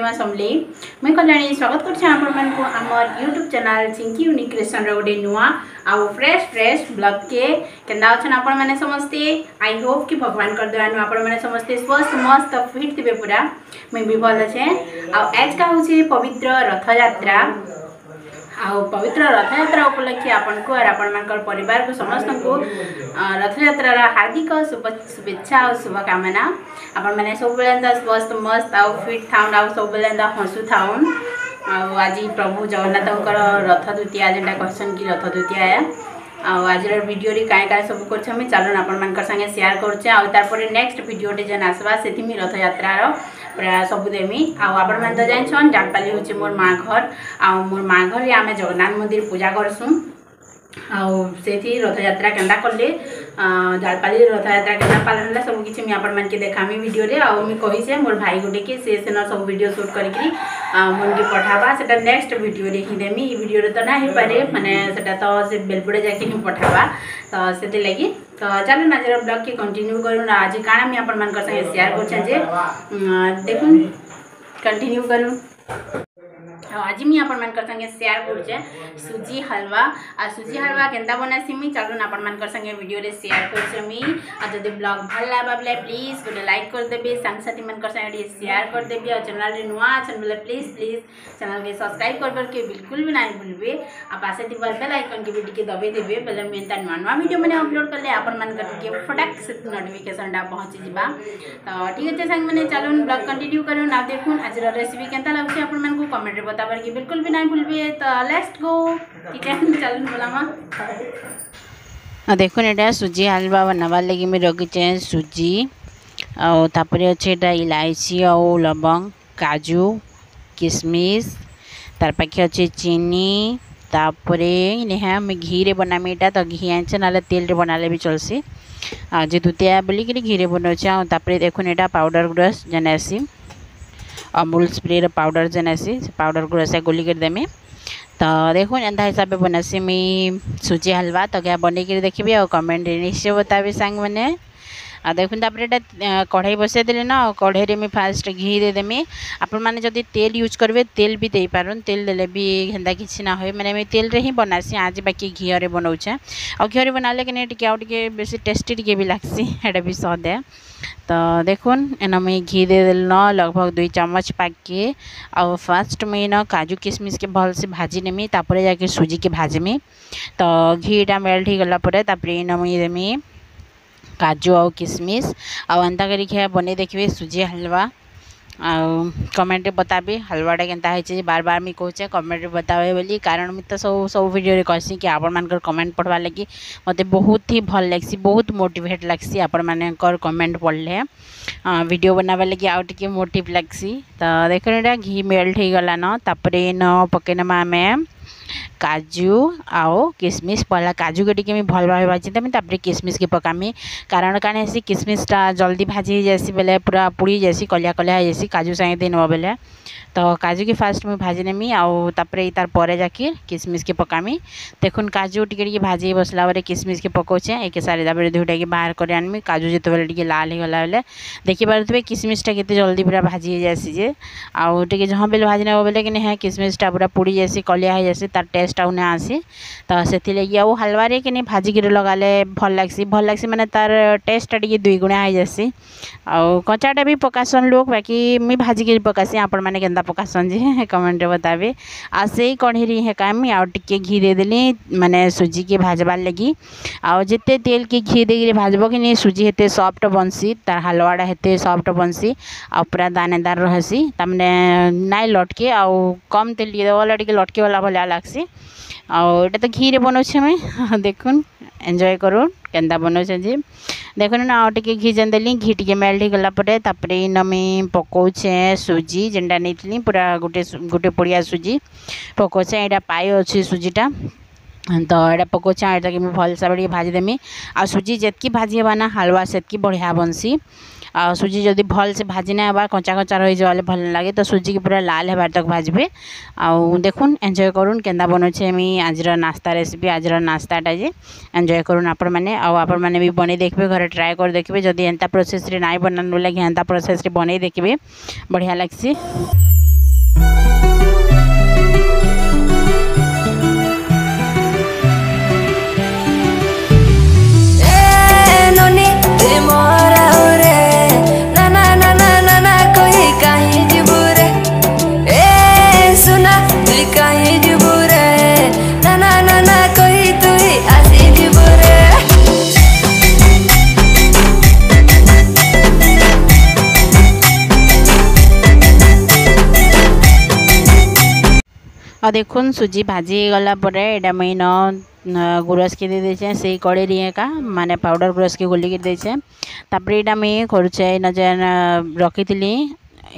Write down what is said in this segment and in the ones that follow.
मैं समले मुई कल्याणी स्वागत करम यूट्यूब चेल चिंकी यूनिक क्रिएसन रोटे नुआ आउ फ्रेश फ्रेश ब्लग के केन्दा अच्छे आप समस्ते आई होप कि भगवान कर दया नु आप समस्ते स्वस्थ मस्त फिट थे पूरा मुई भी भल अच्छे आज का हूँ पवित्र रथ जात्रा ଆଉ ପବିତ୍ର ରଥଯାତ୍ରା ଉପଲକ୍ଷେ ଆପଣଙ୍କୁ ଆଉ ଆପଣମାନଙ୍କର ପରିବାରକୁ ସମସ୍ତଙ୍କୁ ରଥଯାତ୍ରାର ହାର୍ଦ୍ଦିକ ଶୁଭେଚ୍ଛା ଆଉ ଶୁଭକାମନା ଆପଣମାନେ ସବୁବେଳେ ଏନ୍ତା ସ୍ୱସ୍ଥ ମସ୍ତ ଆଉ ଫିଟ୍ ଥାଉନ୍ ଆଉ ସବୁବେଳେ ଏନ୍ତା ହସୁଥାଉନ୍ ଆଉ ଆଜି ପ୍ରଭୁ ଜଗନ୍ନାଥଙ୍କର ରଥ ଦ୍ୱିତୀୟା ଯେନ୍ଟା କହୁଛନ୍ତି କି ରଥ ଦ୍ୱିତୀୟା ଆଉ ଆଜିର ଭିଡ଼ିଓରେ କାଏଁ କାଏଁ ସବୁ କରୁଛେ ଆମେ ଚାଲୁନ୍ ଆପଣମାନଙ୍କର ସାଙ୍ଗେ ସେୟାର କରୁଛେ ଆଉ ତାପରେ ନେକ୍ସଟ ଭିଡ଼ିଓଟେ ଯେନ୍ ଆସବା ସେଥି ମୁଇଁ ରଥଯାତ୍ରାର ପୁରା ସବୁ ଦେମି ଆଉ ଆପଣମାନେ ତ ଜାଣିଛନ୍ ଜାଟପାଲି ହେଉଛି ମୋର ମା ଘର ଆଉ ମୋର ମା ଘରେ ଆମେ ଜଗନ୍ନାଥ ମନ୍ଦିର ପୂଜା କରସୁଁ ଆଉ ସେଠି ରଥଯାତ୍ରା କେନ୍ତା କଲେ झालपाली रथयात्रा के पालन होगा सब किसी मुझे आप देखामी भिडियो आईसे मोर भाई गोटे कि सी सीन सब भिड सुट कर मन पठावा से नेक्स्ट भिडियो हिं देमी भिडियो तो ना हो पारे मैंने से बेलबुड़े जाके पठावा तो से लगी तो चलो ना जरा ब्लग के कंटिन्यू कर आज कण आप सेयार कर देख कंटिन्यू करूँ आज मुझे आपण संगे सेयार कर सुजी हलवा आ सुजी हलवा के बनासी मुई चलो आपण मान संगे भिडियो सेयार करुचे जब ब्लग भल लगा बोले प्लीज गोटे लाइक करदे सांगसाथी मैं सेयार करदेवि आ चेल नुआ अच्छे बोले प्लीज प्लीज चैनल के सब्सक्राइब कर के बिल्कुल भी ना भूलबे आ पास बेल आइकन के भी दबे देवे बोले मुझे एंटा नुआ नुआ भिड मैंने अपलोड कले आपके फटाक से नोटिकेसन टा पहुँची जावा तो ठीक अच्छे सांग मैंने चलो ब्लग कंटिन्यू कर देखु आज रेसीपी के लगे आप कमेंट बता बराबर की बिल्कुल भी नहीं भूलिए तो लेट्स गो चल बोलामा हाँ, देखो एटा सुजी हलवा बनाबार लगे मुझे रखीचे सुजी आपर अच्छे इलायची आ लवंग काजु किसमिश तार पाखे अच्छे चीनी तापर यहाँ मुझे घी बनामी यहाँ तो घी आनचे ना तेल रे बनाले भी चलसी आज दूतिया बोलिक घी बनाऊे आपर देखो यहाँ पाउडर गुड़ा जेने आसी অমুল স্প্রের পাউডার যেন আছে সে পাউডারগুলো আছে গুলি করে দেমি তো দেখুন এন্তা হিসাবে বনাসি মুই সুজি হালুয়া তো বনাইকি দেখবি আর কমেন্টরে নিশ্চয় বতাবি সাংমানে দেখুন তাপরে এটা কড়াই বসাই দিলে না কড়াইরে আমি ফার্স্ট ঘি দেদেমি আপনার মানে যদি তেল ইউজ করবে তেল বি দেইপারুন তেল দেলে বি হেন্তা কিছু না হয় মানে আমি তেলরে হি বনাসি আজ বাকি ঘিওরে বনাউছে আর ঘিওরে বনালে কিনে টিকে আউ টিকে বেশি টেস্টি টিকে বি লাগসি এটা বি সদে তো দেখুন এন আমি ঘি দেদেল ন লগভগ দুই চামচ পাকি আর ফার্স্ট মুই ন কাজু কিসমিসকে ভালসে ভাজি নেমি তারপরে যাকে সুজিকে ভাজমি তো ঘিটা মেল্ট হয়ে গলা পরে তারপরে এন মুই দেমি काजु आउ किसमिश आंता कर बन देखिए सुजी हलवा कमेंट बताबे हलवाटा के बार बार मुझे कहचे कमेंट बतावे बोली कारण मुझे तो सब सब भिडे कहसी कि आपण मान कमेंट पढ़वा लगे मत बहुत ही भल लगसी बहुत मोटेट लग्सी आपण मान कमेंट पढ़ले भिड बनाबार लगे आोटिव लग्सी तो देखा घी मेल्ट हो गलान तापर इन पकईनमा आम काजू आओ किसमिश पहला काजू के भल भ भाजी देमी किसमिश के पकामी कारण कण हेसी किसमिशा जल्दी भाजी जैसी बेले पूरा पुड़ी जैसी कलिया कलिया जैसी काजू साइ दे बेले तो काजू के फास्ट मुझे भाजी नेमी आउे तार पर जाकि किसमिश के पकामी देखुन काजू टे भाजी बसला किसमिश के पकाचे एक सारे दुईटा कि बाहर कर आनमी काजू जो लाल हो गला बेले देखिपे किसमिशा के जल्दी पूरा भाजी जैसी आउे जहाँ बेले भाजी ने बोले कि हाँ किसमिशा पूरा पुड़ी जैसी कलिया बेसी तार टेस्ट आउने आसी तो से आउ हलवारे कि भाजिक लगाले भल लगसी भल लगसी मैंने तार टेस्ट टी दुई गुणा आई जासी आउ कचाटा भी पकासन लोक बाकी मुझ भाजिक पकासी आपण मैंने के पकासन जी कमेन्ट्रे बताबे आ से कढ़ीरी है मुझे आउ टे घी देदेली मैंने सुजी के भाजवार लगी आउ जिते तेल की घी देकर भाजब कि नहीं सुजी हेत सफ्ट बनसी तार हलवाटा हेत सफ्ट बनसी आ पूरा दानेदार रहसी तमें नाई लटके आउ कम तेल टेदे टे लटके वाला भाया লাগସି ଆଉ ଏଇଟା ତ ଘିରେ ବନାଉଛେ ଆମେ ଦେଖୁନ୍ ଏନ୍ଜୟ କରୁନ୍ କେନ୍ତା ବନାଉଛନ୍ତି ଦେଖୁନ୍ ନା ଆଉ ଟିକେ ଘି ଯେନ୍ ଦେଲି ଘି ଟିକେ ମେଲ୍ଟ ହେଇଗଲା ପରେ ତାପରେ ଇନ ମୁଇଁ ପକଉଛେ ସୁଜି ଯେନ୍ଟା ନେଇଥିଲି ପୁରା ଗୋଟେ ଗୋଟେ ପଡ଼ିଆ ସୁଜି ପକଉଛେ ଏଇଟା ପାଏ ଅଛି ସୁଜିଟା ତ ଏଇଟା ପକଉଛେ ଏଇଟାକେ ମୁଇଁ ଭଲ୍ ହିସାବରେ ଟିକେ ଭାଜିଦେମି ଆଉ ସୁଜି ଯେତ୍କି ଭାଜି ହେବା ନା ହାଲୁଆ ସେତ୍କି ବଢ଼ିଆ ବନ୍ସି ଆଉ ସୁଜି ଯଦି ଭଲ୍ସେ ଭାଜି ନାଇଁ ହେବା କଞ୍ଚା କଞ୍ଚା ରହିଯିବା ବେଲେ ଭଲ୍ ଲାଗେ ତ ସୁଜିକି ପୁରା ଲାଲ୍ ହେବାର୍ ତକ୍ ଭାଜିବେ ଆଉ ଦେଖୁନ୍ ଏନ୍ଜୟ କରୁନ୍ କେନ୍ତା ବନଉଛେ ମୁଇଁ ଆଜିର ନାସ୍ତା ରେସିପି ଆଜିର ନାସ୍ତାଟା ଯେ ଏନ୍ଜୟ କରୁନ୍ ଆପଣମାନେ ଆଉ ଆପଣମାନେ ବି ବନେଇ ଦେଖିବେ ଘରେ ଟ୍ରାଏ କରି ଦେଖିବେ ଯଦି ଏନ୍ତା ପ୍ରୋସେସ୍ରେ ନାଇଁ ବନାନୁ ଲାଗି ଏନ୍ତା ପ୍ରୋସେସ୍ରେ ବନେଇ ଦେଖିବେ ବଢ଼ିଆ ଲାଗ୍ସି ଆଉ ଦେଖୁନ୍ ସୁଜି ଭାଜି ହେଇଗଲା ପରେ ଏଇଟା ମୁଇଁ ନ ଗୁରସ୍କେ ଦେଇ ଦେଇଛେଁ ସେଇ କଡ଼େଇରେ ଏକା ମାନେ ପାଉଡ଼ର୍ ଗୁରସ୍କେ ଗୋଲିକିରି ଦେଇଛେଁ ତାପରେ ଏଇଟା ମୁଇଁ କରୁଛେ ଇନ ଯେନ୍ ରଖିଥିଲି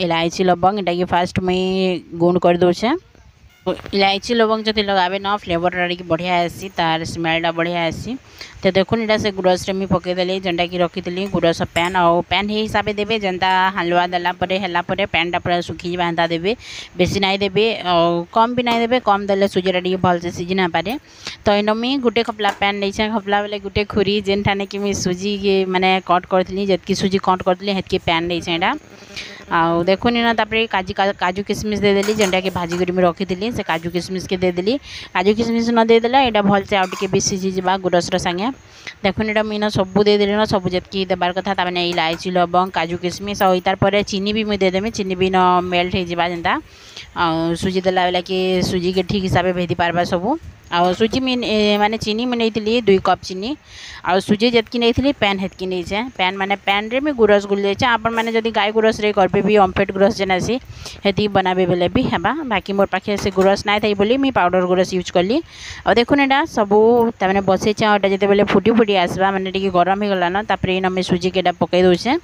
ଇଲାଇଚି ଲବଙ୍ଗ ଏଇଟାକି ଫାର୍ଷ୍ଟ ମୁଇଁ ଗୁଣ୍ଡ କରିଦେଉଛେଁ इलायची लवंग जो लगे न फ्लेवर टाइम बढ़िया आसी तार स्मेलटा बढ़िया आसी तो देखो यहाँ से गुड़स मुझे पकईदेली जेनटा कि थी गुड़स पैन आउ पैन ही हिसाब से देवे जेनता हालुआ देलापर है पैनटा पूरा सुखी जाता देवे बेसी नाई देवे कम भी नाई देवे कम दे सूजा टी से सीझी ना पारे तो इन मुझ गोटे खपला पैन नहीं खपला बेले गोटे खुरी जेनठाने कि मुझ सुजी मैंने कट करी जितकी सुजी कट करी हेतक पैन नहीं आउ देखनी ना तापर काजू काजू किसमिश देदेली जेनटा कि भाजी कर रखी से काजू किसमिश के देदेली काजू किसमिश न देदेला यहाँ भलसे आउ टे भी सीझी जा गुरसर सागे देखनी यहाँ मुझे सबू देदेली ना सबू जी देवार कथा ताने इलायची लवंग काजू किसमिश और तार चीनी भी मुझे देदेमी चीनी भी न मेल्ट हो जाता आ सुजी देला बेला कि सुजी के ठीक हिसाब से भेदी पार्बा सबू ଆଉ ସୁଜି ମାନେ ଚିନି ମୁଁ ନେଇଥିଲି ଦୁଇ କପ୍ ଚିନି ଆଉ ସୁଜି ଯେତିକି ନେଇଥିଲି ପ୍ୟାନ୍ ହେତିକି ନେଇଛେଁ ପ୍ୟାନ୍ ମାନେ ପ୍ୟାନ୍ରେ ମୁଇଁ ଗୁରସ୍ ଗୁଲି ଦେଇଛେ ଆପଣମାନେ ଯଦି ଗାଈ ଗୁରସ୍ରେ କରିବେ ବି ଅମ୍ଫେଟ୍ ଗୁରସ୍ ଯେନ୍ ଆସି ହେତିକି ବନାବେ ବେଲେ ବି ହେବା ବାକି ମୋର ପାଖେ ସେ ଗୁରସ୍ ନାଇଁ ଥାଇ ବୋଲି ମୁଇଁ ପାଉଡ଼ର ଗୁରସ୍ ୟୁଜ୍ କଲି ଆଉ ଦେଖୁନ୍ ଏଇଟା ସବୁ ତାମାନେ ବସେଇଛେଁ ଆଉ ଏଇଟା ଯେତେବେଳେ ଫୁଟି ଫୁଟି ଆସବା ମାନେ ଟିକେ ଗରମ ହେଇଗଲାନ ତାପରେ ଇନ ମୁଇଁ ସୁଜିକେ ଏଇଟା ପକେଇ ଦେଉଛେଁ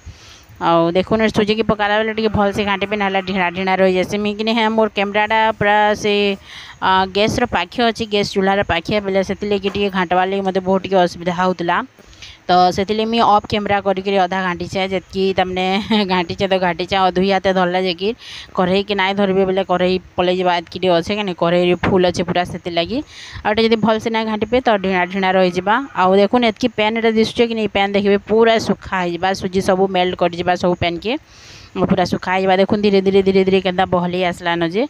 आ देखुन सुजी की पकड़ा बेले भल से घाटे पे ना ढीणा ढीणा रही जाए मिकिन है मोर कैमेराटा पूरा से गैस रख अच्छे गैस चूल्हार पाखे बोले से तो घाटवार लगे मतलब बहुत असुविधा होता तो से मुझ अफ कैमेरा करा घाटी छे जितकी तमने घाटी छे तो घाटी छे अधुआते धरले जे कि कढ़े कि नाई धरवे बोले कड़े पलिजा इतक अच्छे कि नहीं फुल अच्छे पूरा से लगी आटे जब भल से ना घाटे तो ढीणा ढीणा रही जा देखु इतक पेन दिशे कि नहीं पेन देखिए पूरा सुखा होगा सुजी सब मेल्ट कर सब पेन के ପୁରା ଶୁଖାହେଇବା ଦେଖୁନ୍ ଧୀରେ ଧୀରେ ଧୀରେ ଧୀରେ କେନ୍ତା ବହଲି ଆସିଲାନ ଯେ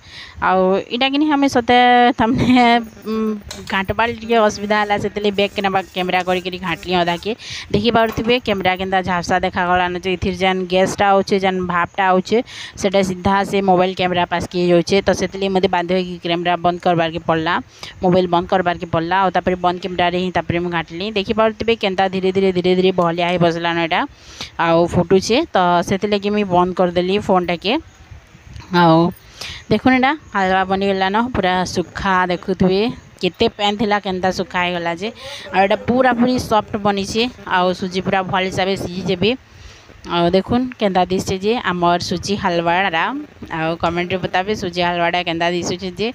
ଆଉ ଇଟାକି କିନି ଆମେ ସତେ ତାମାନେ ଘାଣ୍ଟବାର୍ ଟିକେ ଅସୁବିଧା ହେଲା ସେଥିଲାଗି ବ୍ୟାଗ୍ କେନା କ୍ୟାମେରା କରିକିରି ଘାଣ୍ଟଲି ଅଧାକେ ଦେଖିପାରୁଥିବେ କ୍ୟାମେରା କେନ୍ତା ଝାପ୍ସା ଦେଖାଗଲାନ ଯେ ଏଥିରେ ଯେନ୍ ଗ୍ୟାସ୍ଟା ଆଉଛେ ଯେନ୍ ଭାବଟା ଆଉଛେ ସେଟା ସିଧା ସେ ମୋବାଇଲ୍ କ୍ୟାମେରା ପାସ୍କି ହେଇଯାଉଛେ ତ ସେଥିଲାଗି ମୋତେ ବାଧ୍ୟ ହେଇକି କ୍ୟାମେରା ବନ୍ଦ କରବାର୍କେ ପଡ଼ଲା ମୋବାଇଲ୍ ବନ୍ଦ କରବାର୍କେ ପଡ଼ଲା ଆଉ ତାପରେ ବନ୍ଦ କ୍ୟାମେରାରେ ହିଁ ତାପରେ ମୁଁ ଘାଣ୍ଟଲି ଦେଖିପାରୁଥିବେ କେନ୍ତା ଧୀରେ ଧୀରେ ଧୀରେ ଧୀରେ ବହଲିଆ ହେଇ ବସିଲାନ ଏଇଟା ଆଉ ଫୁଟୁଛେ ତ ସେଥିଲାଗି ମୁଇଁ ବନ୍ଦ देली फोन के आओ देखो देखा हालवा बनी गलान पूरा सुखा देखु थे के पैन थी के सुखा ही गला जे आटा पूरा पूरी सफ्ट बनी आ आजी पूरा भल हिसाब से सीजे भी आउ देख के दिशे जे आम सुजी हलवाड़ा आउ कमेट्रे बताबे सुजी हलवाड़ा के दिशुचे जे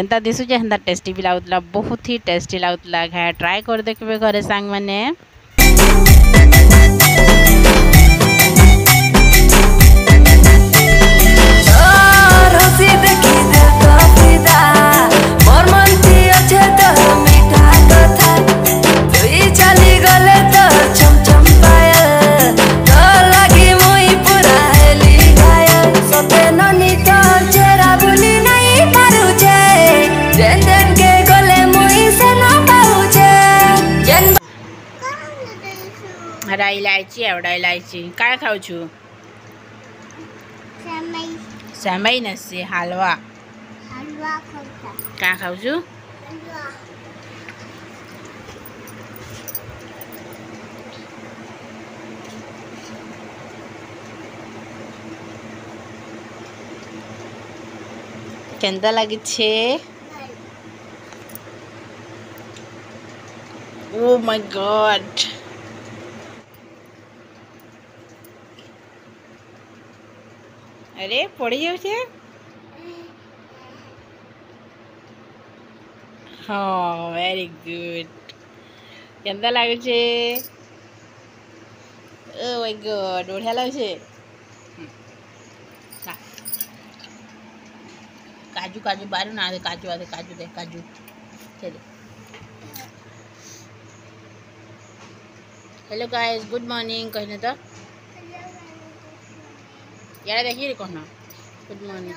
आंता दिशुचे हेन्ता टेस्ट भी लगुला बहुत ही टेस्टी लगुला घाय ट्राए कर देखे घरे सांग मैंने એવડા ઇલાયચી એવડા ઇલાયચી કાંઈ ખાઉં છું સમય નથી હાલવા કાં ખાઉં છું કેંદા લાગે છે Oh my god. અરે પડી જવું છે હા વેરી ગુડ કેમતા લાગ્યું છે ઓ માય ગોડ ઓઢ્યા લાવ્યું છે કાજુ કાજુ બારું ના આવે કાજુ આવે કાજુ દે કાજુ ચલો હેલો ગાઈઝ ગુડ મોર્નિંગ કહીને તો यार देखिए रे कोना गुड मॉर्निंग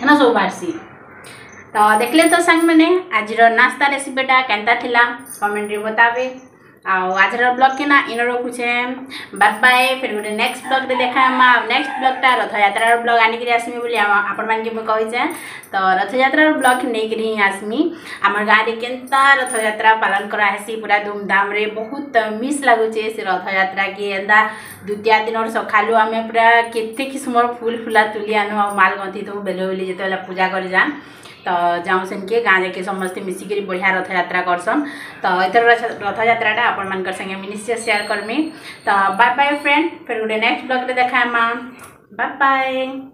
खाना सब बाहरसी तो देखले तो सांग मैंने आज नास्ता रेसीपीटा के कमेंट रे बतावे ଆଉ ଆଜିର ବ୍ଲଗ୍ କିନା ଇନ ରଖୁଛେ ବାପ୍ ବାଏ ଫେର୍ ଗୋଟେ ନେକ୍ସଟ ବ୍ଲଗ୍ରେ ଦେଖାହେମା ଆଉ ନେକ୍ସଟ ବ୍ଲଗ୍ଟା ରଥଯାତ୍ରାର ବ୍ଲଗ୍ ଆନିକିରି ଆସ୍ମି ବୋଲି ଆପଣମାନଙ୍କୁ ମୁଁ କହିଛେ ତ ରଥଯାତ୍ରାର ବ୍ଲଗ୍ ନେଇକିରି ହିଁ ଆସ୍ମି ଆମର ଗାଁରେ କେନ୍ତା ରଥଯାତ୍ରା ପାଳନ କରାହେସି ପୁରା ଧୁମ୍ଧାମ୍ରେ ବହୁତ ମିସ୍ ଲାଗୁଛେ ସେ ରଥଯାତ୍ରାକେ ଏନ୍ତା ଦ୍ୱିତୀୟ ଦିନର ସକାଳୁ ଆମେ ପୁରା କେତେ କିସମର ଫୁଲ ଫୁଲା ତୁଲି ଆନୁ ଆଉ ମାଲ ଗନ୍ଥିଥାଉ ବେଲେ ବେଲେ ଯେତେବେଳେ ପୂଜା କରିଯାନ୍ तो जाऊँ किए गाँ जाके समस्ते मिसिकी बढ़िया रथ यात्रा करसन तो इतर रथ यात्राटा आपण मान संगे मुझे निश्चय सेयार करमी तो बाय बाय फ्रेंड फिर गोटे नेक्स्ट ब्लग्रे देखा बाय बाय